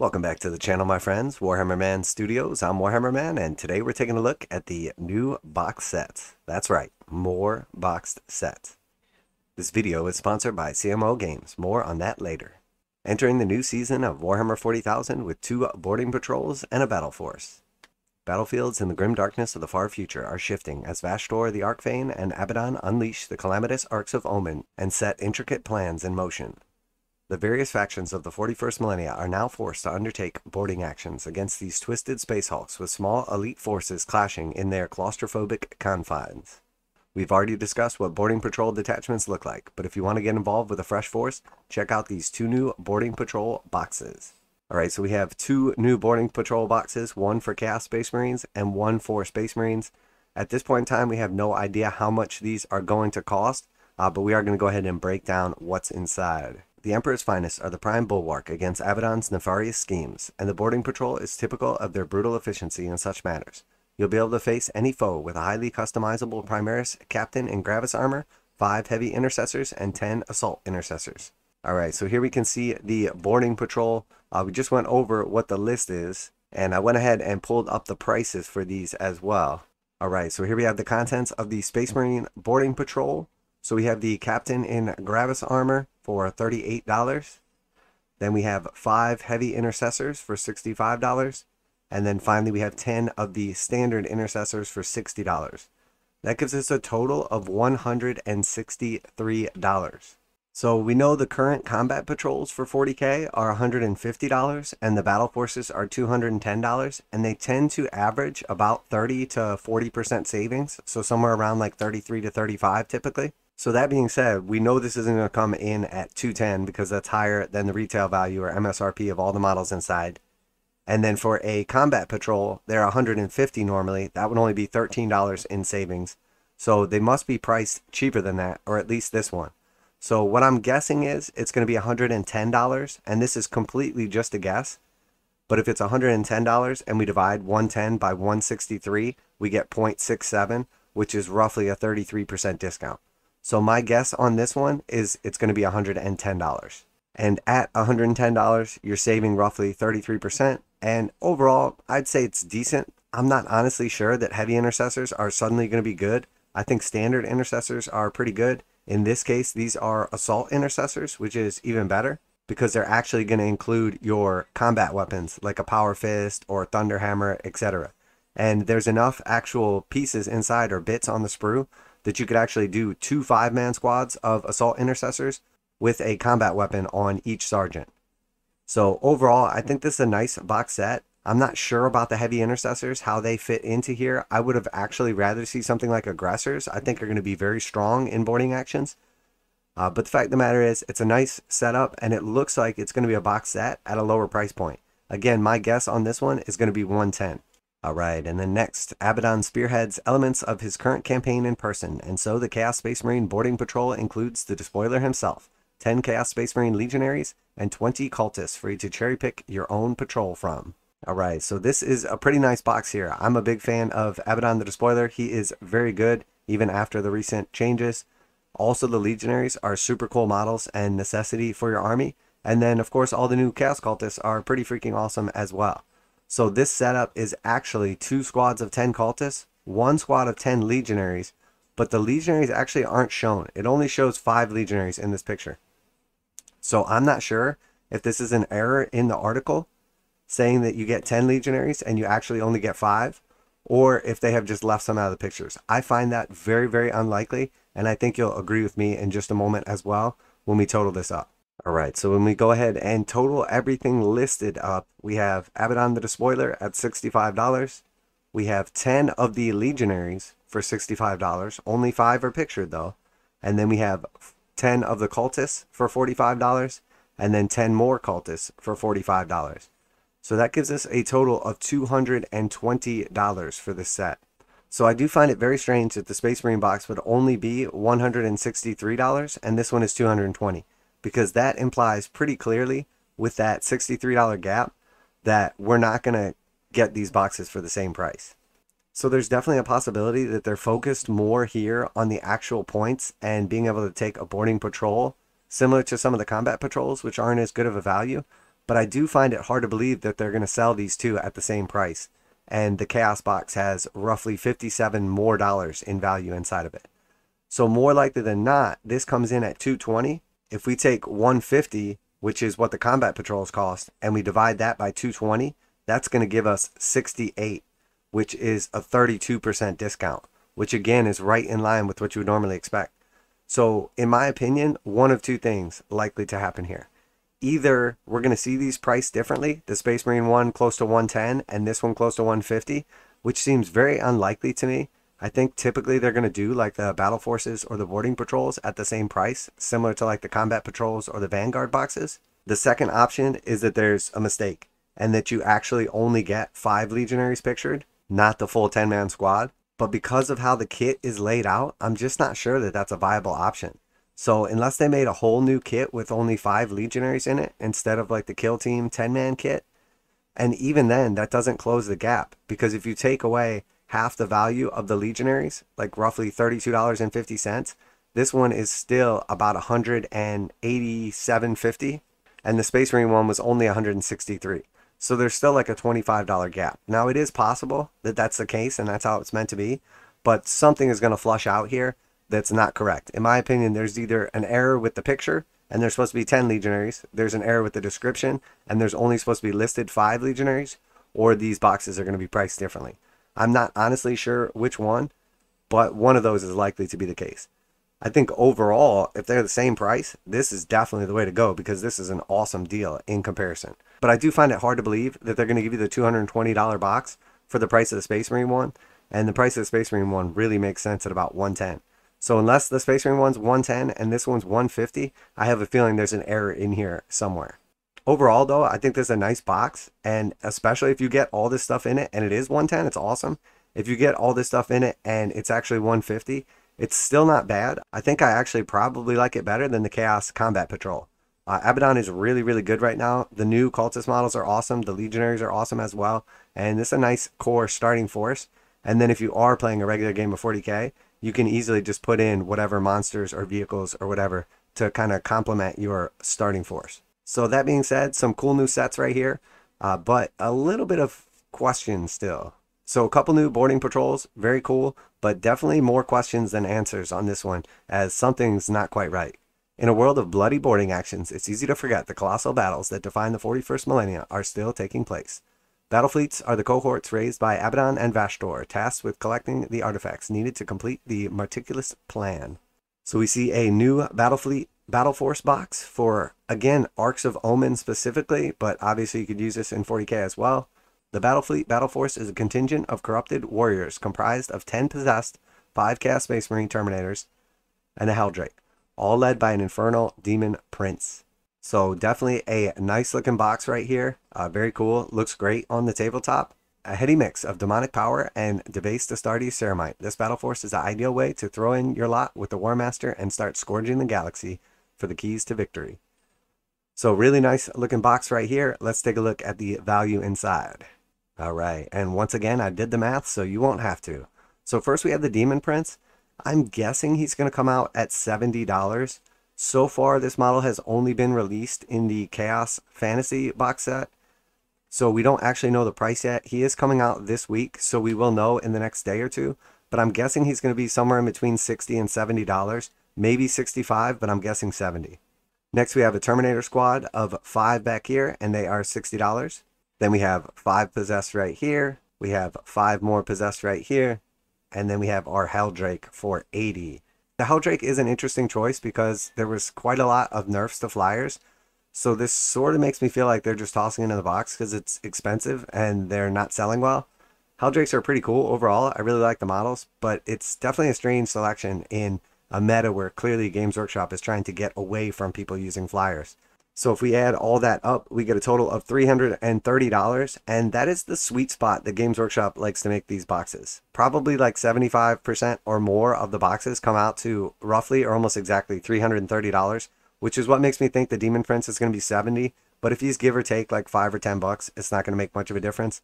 Welcome back to the channel, my friends. Warhammer Man Studios. I'm Warhammer Man, and today we're taking a look at the new box set. That's right, more boxed set. This video is sponsored by CMO Games. More on that later. Entering the new season of Warhammer 40,000 with two boarding patrols and a battle force. Battlefields in the grim darkness of the far future are shifting as Vashtorr the Archfane and Abaddon unleash the calamitous Arks of Omen and set intricate plans in motion. The various factions of the 41st millennia are now forced to undertake boarding actions against these twisted space hulks with small elite forces clashing in their claustrophobic confines. We've already discussed what boarding patrol detachments look like, but if you want to get involved with a fresh force, check out these two new boarding patrol boxes. Alright, so we have two new boarding patrol boxes, one for Chaos Space Marines and one for Space Marines. At this point in time, we have no idea how much these are going to cost, uh, but we are going to go ahead and break down what's inside. The Emperor's finest are the prime bulwark against Abaddon's nefarious schemes, and the boarding patrol is typical of their brutal efficiency in such matters. You'll be able to face any foe with a highly customizable Primaris Captain in Gravis armor, 5 heavy intercessors, and 10 assault intercessors. Alright, so here we can see the boarding patrol. Uh, we just went over what the list is, and I went ahead and pulled up the prices for these as well. Alright, so here we have the contents of the Space Marine boarding patrol. So we have the Captain in Gravis armor, for $38. Then we have five heavy intercessors for $65. And then finally, we have 10 of the standard intercessors for $60. That gives us a total of $163. So we know the current combat patrols for 40k are $150 and the battle forces are $210 and they tend to average about 30 to 40% savings, so somewhere around like 33 to 35 typically. So that being said, we know this isn't going to come in at 210 because that's higher than the retail value or MSRP of all the models inside. And then for a combat patrol, they're 150 normally. That would only be $13 in savings. So they must be priced cheaper than that, or at least this one. So what I'm guessing is it's going to be $110, and this is completely just a guess. But if it's $110 and we divide 110 by 163, we get 0.67, which is roughly a 33% discount. So my guess on this one is it's going to be $110. And at $110, you're saving roughly 33%. And overall, I'd say it's decent. I'm not honestly sure that heavy intercessors are suddenly going to be good. I think standard intercessors are pretty good. In this case, these are assault intercessors, which is even better because they're actually going to include your combat weapons like a power fist or thunderhammer, etc. And there's enough actual pieces inside or bits on the sprue that you could actually do two five man squads of assault intercessors with a combat weapon on each sergeant. So overall, I think this is a nice box set. I'm not sure about the heavy intercessors, how they fit into here. I would have actually rather see something like aggressors. I think are going to be very strong in boarding actions. Uh, but the fact of the matter is, it's a nice setup, and it looks like it's going to be a box set at a lower price point. Again, my guess on this one is going to be 110. Alright, and then next, Abaddon spearheads elements of his current campaign in person, and so the Chaos Space Marine boarding patrol includes the Despoiler himself, 10 Chaos Space Marine legionaries, and 20 cultists for you to cherry pick your own patrol from. Alright, so this is a pretty nice box here. I'm a big fan of Abaddon the Despoiler. He is very good, even after the recent changes. Also, the legionaries are super cool models and necessity for your army. And then, of course, all the new Chaos Cultists are pretty freaking awesome as well. So this setup is actually two squads of 10 cultists, one squad of 10 legionaries, but the legionaries actually aren't shown. It only shows five legionaries in this picture. So I'm not sure if this is an error in the article saying that you get 10 legionaries and you actually only get five, or if they have just left some out of the pictures. I find that very, very unlikely, and I think you'll agree with me in just a moment as well when we total this up. All right, so when we go ahead and total everything listed up, we have Abaddon the Despoiler at $65. We have 10 of the Legionaries for $65. Only 5 are pictured though. And then we have 10 of the Cultists for $45. And then 10 more Cultists for $45. So that gives us a total of $220 for this set. So I do find it very strange that the Space Marine box would only be $163 and this one is 220 because that implies pretty clearly with that $63 gap that we're not going to get these boxes for the same price. So there's definitely a possibility that they're focused more here on the actual points and being able to take a boarding patrol, similar to some of the combat patrols, which aren't as good of a value. But I do find it hard to believe that they're going to sell these two at the same price. And the Chaos box has roughly 57 more dollars in value inside of it. So more likely than not, this comes in at 220. If we take 150, which is what the combat patrols cost, and we divide that by 220, that's going to give us 68, which is a 32% discount, which again is right in line with what you would normally expect. So, in my opinion, one of two things likely to happen here. Either we're going to see these priced differently, the Space Marine one close to 110 and this one close to 150, which seems very unlikely to me. I think typically they're going to do like the battle forces or the boarding patrols at the same price, similar to like the combat patrols or the vanguard boxes. The second option is that there's a mistake and that you actually only get five legionaries pictured, not the full 10 man squad. But because of how the kit is laid out, I'm just not sure that that's a viable option. So unless they made a whole new kit with only five legionaries in it instead of like the kill team 10 man kit, and even then that doesn't close the gap because if you take away half the value of the legionaries, like roughly $32.50, this one is still about 187.50 and the Space Marine one was only 163. So there's still like a $25 gap. Now it is possible that that's the case and that's how it's meant to be, but something is going to flush out here that's not correct. In my opinion, there's either an error with the picture and there's supposed to be 10 legionaries, there's an error with the description and there's only supposed to be listed 5 legionaries, or these boxes are going to be priced differently. I'm not honestly sure which one, but one of those is likely to be the case. I think overall, if they're the same price, this is definitely the way to go because this is an awesome deal in comparison. But I do find it hard to believe that they're going to give you the $220 box for the price of the Space Marine one. And the price of the Space Marine one really makes sense at about 110. So unless the Space Marine one's 110 and this one's 150, I have a feeling there's an error in here somewhere. Overall though, I think this is a nice box. And especially if you get all this stuff in it and it is 110, it's awesome. If you get all this stuff in it and it's actually 150, it's still not bad. I think I actually probably like it better than the Chaos Combat Patrol. Uh, Abaddon is really, really good right now. The new Cultist models are awesome. The Legionaries are awesome as well. And this is a nice core starting force. And then if you are playing a regular game of 40k, you can easily just put in whatever monsters or vehicles or whatever to kind of complement your starting force. So that being said, some cool new sets right here, uh, but a little bit of questions still. So a couple new boarding patrols, very cool, but definitely more questions than answers on this one, as something's not quite right. In a world of bloody boarding actions, it's easy to forget the colossal battles that define the 41st millennia are still taking place. Battle fleets are the cohorts raised by Abaddon and Vashtorr, tasked with collecting the artifacts needed to complete the meticulous plan. So we see a new battle fleet battle force box for, again, Arks of Omen specifically, but obviously you could use this in 40k as well. The Battlefleet Battle Force is a contingent of corrupted warriors comprised of 10 possessed, 5 cast Space Marine Terminators, and a Heldrake, all led by an infernal demon prince. So definitely a nice looking box right here. Uh, very cool. Looks great on the tabletop. A heady mix of demonic power and debased Astartes Ceramite. This battle force is the ideal way to throw in your lot with the War Master and start scourging the galaxy for the keys to victory. So really nice looking box right here. Let's take a look at the value inside. All right. And once again, I did the math, so you won't have to. So first we have the Demon Prince. I'm guessing he's going to come out at $70. So far, this model has only been released in the Chaos Fantasy box set. So we don't actually know the price yet. He is coming out this week, so we will know in the next day or two. But I'm guessing he's going to be somewhere in between 60 and $70. Maybe 65, but I'm guessing 70. Next, we have a Terminator squad of five back here, and they are $60. Then we have five possessed right here. We have five more possessed right here. And then we have our Heldrake for 80. The Heldrake is an interesting choice because there was quite a lot of nerfs to flyers. So this sort of makes me feel like they're just tossing it in the box because it's expensive and they're not selling well. Heldrakes are pretty cool overall. I really like the models, but it's definitely a strange selection in a meta where clearly Games Workshop is trying to get away from people using flyers. So if we add all that up, we get a total of $330. And that is the sweet spot that Games Workshop likes to make these boxes. Probably like 75% or more of the boxes come out to roughly or almost exactly $330, which is what makes me think the Demon Prince is going to be 70. But if he's give or take like 5 or 10 bucks, it's not going to make much of a difference.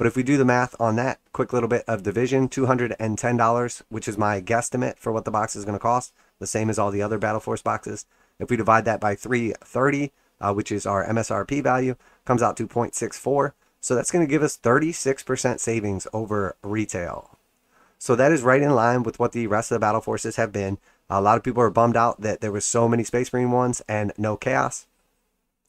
But if we do the math on that, quick little bit of division, $210, which is my guesstimate for what the box is going to cost, the same as all the other Battle Force boxes. If we divide that by 330, uh, which is our MSRP value, comes out to 0.64. So that's going to give us 36% savings over retail. So that is right in line with what the rest of the battle forces have been. A lot of people are bummed out that there was so many Space Marine ones and no chaos.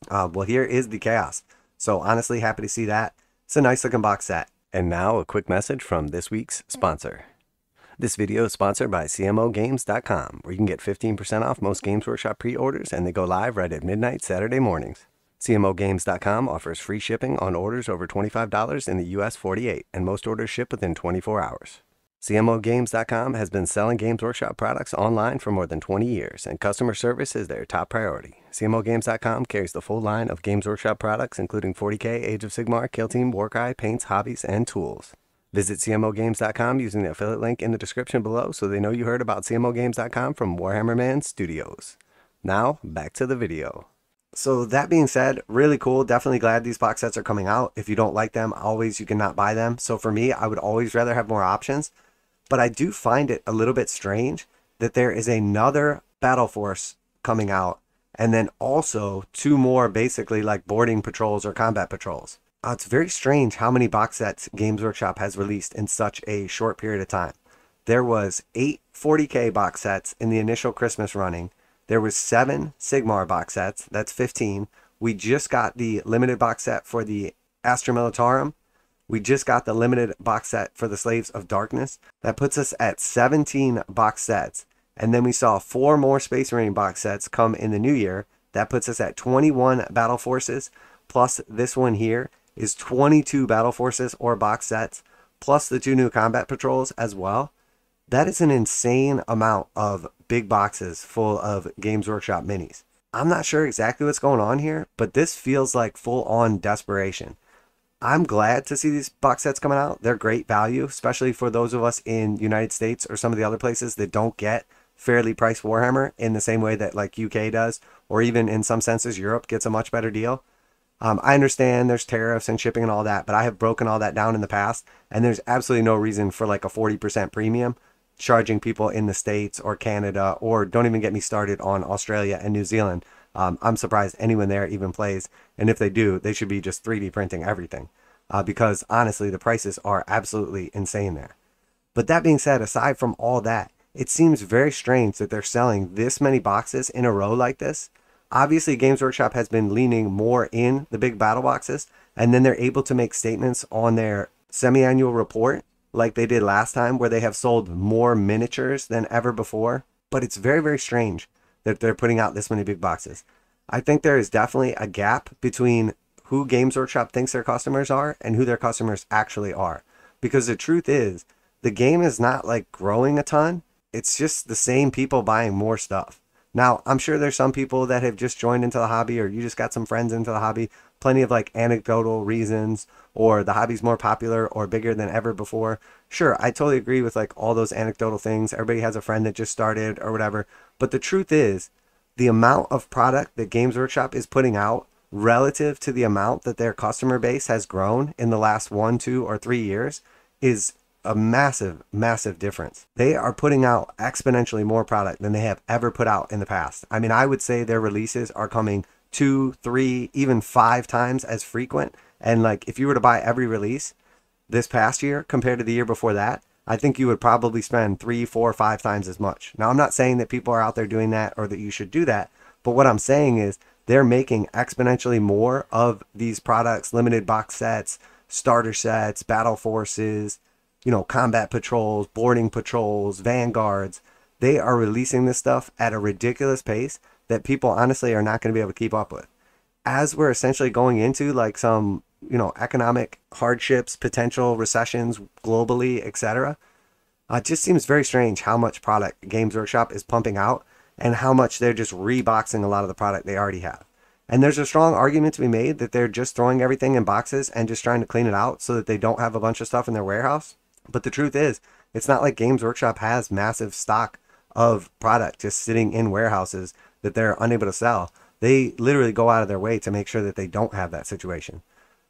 Uh, well, here is the chaos. So honestly, happy to see that. It's a nice looking box set. And now a quick message from this week's sponsor. This video is sponsored by CMOGames.com, where you can get 15% off most Games Workshop pre-orders, and they go live right at midnight Saturday mornings. CMOGames.com offers free shipping on orders over $25 in the US 48, and most orders ship within 24 hours. CMOGames.com has been selling Games Workshop products online for more than 20 years, and customer service is their top priority. CMOGames.com carries the full line of Games Workshop products, including 40K, Age of Sigmar, Kill Team, Warcry, paints, hobbies, and tools. Visit CMOGames.com using the affiliate link in the description below so they know you heard about CMOGames.com from Warhammer Man Studios. Now, back to the video. So that being said, really cool. Definitely glad these box sets are coming out. If you don't like them, always you cannot buy them. So for me, I would always rather have more options. But I do find it a little bit strange that there is another Battle Force coming out and then also two more basically like boarding patrols or combat patrols. Uh, it's very strange how many box sets Games Workshop has released in such a short period of time. There was eight 40k box sets in the initial Christmas running. There was seven Sigmar box sets. That's 15. We just got the limited box set for the Astra Militarum we just got the limited box set for the Slaves of Darkness. That puts us at 17 box sets. And then we saw four more Space Marine box sets come in the new year. That puts us at 21 Battle Forces. Plus this one here is 22 Battle Forces or box sets. Plus the two new Combat Patrols as well. That is an insane amount of big boxes full of Games Workshop minis. I'm not sure exactly what's going on here, but this feels like full on desperation. I'm glad to see these box sets coming out. They're great value, especially for those of us in United States or some of the other places that don't get fairly priced Warhammer in the same way that like UK does, or even in some senses Europe gets a much better deal. Um, I understand there's tariffs and shipping and all that, but I have broken all that down in the past, and there's absolutely no reason for like a 40% premium charging people in the States or Canada, or don't even get me started on Australia and New Zealand um, I'm surprised anyone there even plays. And if they do, they should be just 3D printing everything. Uh, because honestly, the prices are absolutely insane there. But that being said, aside from all that, it seems very strange that they're selling this many boxes in a row like this. Obviously, Games Workshop has been leaning more in the big battle boxes, and then they're able to make statements on their semi annual report, like they did last time, where they have sold more miniatures than ever before. But it's very, very strange that they're putting out this many big boxes. I think there is definitely a gap between who Games Workshop thinks their customers are and who their customers actually are. Because the truth is, the game is not like growing a ton. It's just the same people buying more stuff. Now, I'm sure there's some people that have just joined into the hobby or you just got some friends into the hobby. Plenty of like anecdotal reasons or the hobby's more popular or bigger than ever before. Sure, I totally agree with like all those anecdotal things. Everybody has a friend that just started or whatever. But the truth is, the amount of product that Games Workshop is putting out relative to the amount that their customer base has grown in the last one, two, or three years is a massive, massive difference. They are putting out exponentially more product than they have ever put out in the past. I mean, I would say their releases are coming two, three, even five times as frequent. And like, if you were to buy every release this past year compared to the year before that, I think you would probably spend three, four, five times as much. Now, I'm not saying that people are out there doing that or that you should do that, but what I'm saying is they're making exponentially more of these products, limited box sets, starter sets, battle forces, you know, combat patrols, boarding patrols, vanguards. They are releasing this stuff at a ridiculous pace that people honestly are not going to be able to keep up with. As we're essentially going into like some you know economic hardships, potential recessions globally, etc. Uh, it just seems very strange how much product Games Workshop is pumping out and how much they're just reboxing a lot of the product they already have. And there's a strong argument to be made that they're just throwing everything in boxes and just trying to clean it out so that they don't have a bunch of stuff in their warehouse. But the truth is, it's not like Games Workshop has massive stock of product just sitting in warehouses that they're unable to sell. They literally go out of their way to make sure that they don't have that situation.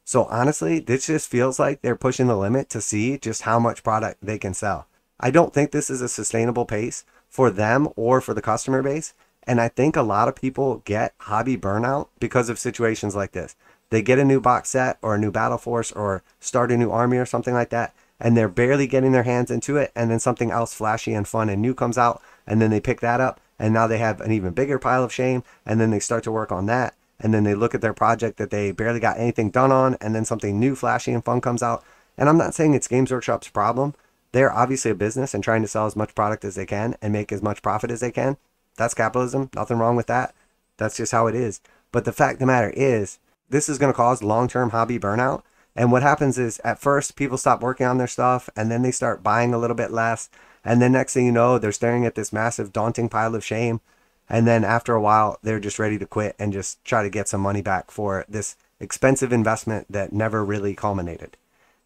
So honestly, this just feels like they're pushing the limit to see just how much product they can sell. I don't think this is a sustainable pace for them or for the customer base. And I think a lot of people get hobby burnout because of situations like this. They get a new box set or a new battle force or start a new army or something like that, and they're barely getting their hands into it, and then something else flashy and fun and new comes out, and then they pick that up, and now they have an even bigger pile of shame, and then they start to work on that, and then they look at their project that they barely got anything done on, and then something new, flashy, and fun comes out. And I'm not saying it's Games Workshop's problem. They're obviously a business and trying to sell as much product as they can and make as much profit as they can. That's capitalism. Nothing wrong with that. That's just how it is. But the fact of the matter is, this is going to cause long term hobby burnout. And what happens is, at first, people stop working on their stuff and then they start buying a little bit less. And then next thing you know, they're staring at this massive, daunting pile of shame. And then after a while, they're just ready to quit and just try to get some money back for this expensive investment that never really culminated.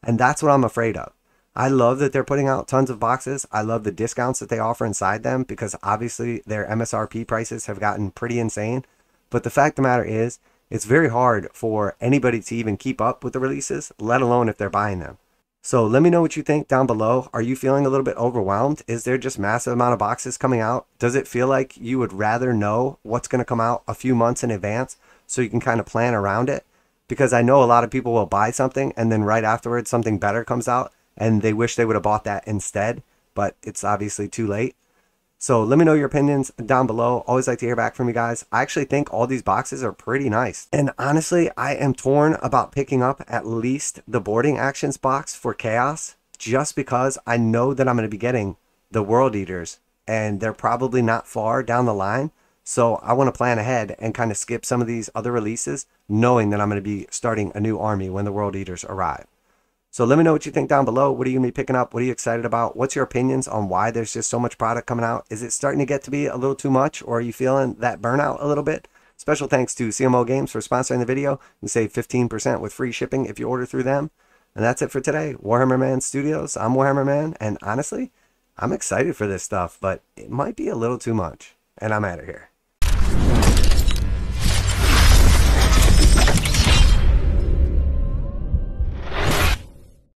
And that's what I'm afraid of. I love that they're putting out tons of boxes. I love the discounts that they offer inside them because obviously their MSRP prices have gotten pretty insane. But the fact of the matter is, it's very hard for anybody to even keep up with the releases, let alone if they're buying them. So let me know what you think down below. Are you feeling a little bit overwhelmed? Is there just massive amount of boxes coming out? Does it feel like you would rather know what's going to come out a few months in advance so you can kind of plan around it? Because I know a lot of people will buy something and then right afterwards something better comes out and they wish they would have bought that instead, but it's obviously too late. So let me know your opinions down below. Always like to hear back from you guys. I actually think all these boxes are pretty nice. And honestly, I am torn about picking up at least the boarding actions box for Chaos just because I know that I'm going to be getting the World Eaters and they're probably not far down the line. So I want to plan ahead and kind of skip some of these other releases knowing that I'm going to be starting a new army when the World Eaters arrive. So let me know what you think down below. What are you going to be picking up? What are you excited about? What's your opinions on why there's just so much product coming out? Is it starting to get to be a little too much or are you feeling that burnout a little bit? Special thanks to CMO Games for sponsoring the video. You save 15% with free shipping if you order through them. And that's it for today. Warhammer Man Studios. I'm Warhammer Man. And honestly, I'm excited for this stuff, but it might be a little too much. And I'm out of here.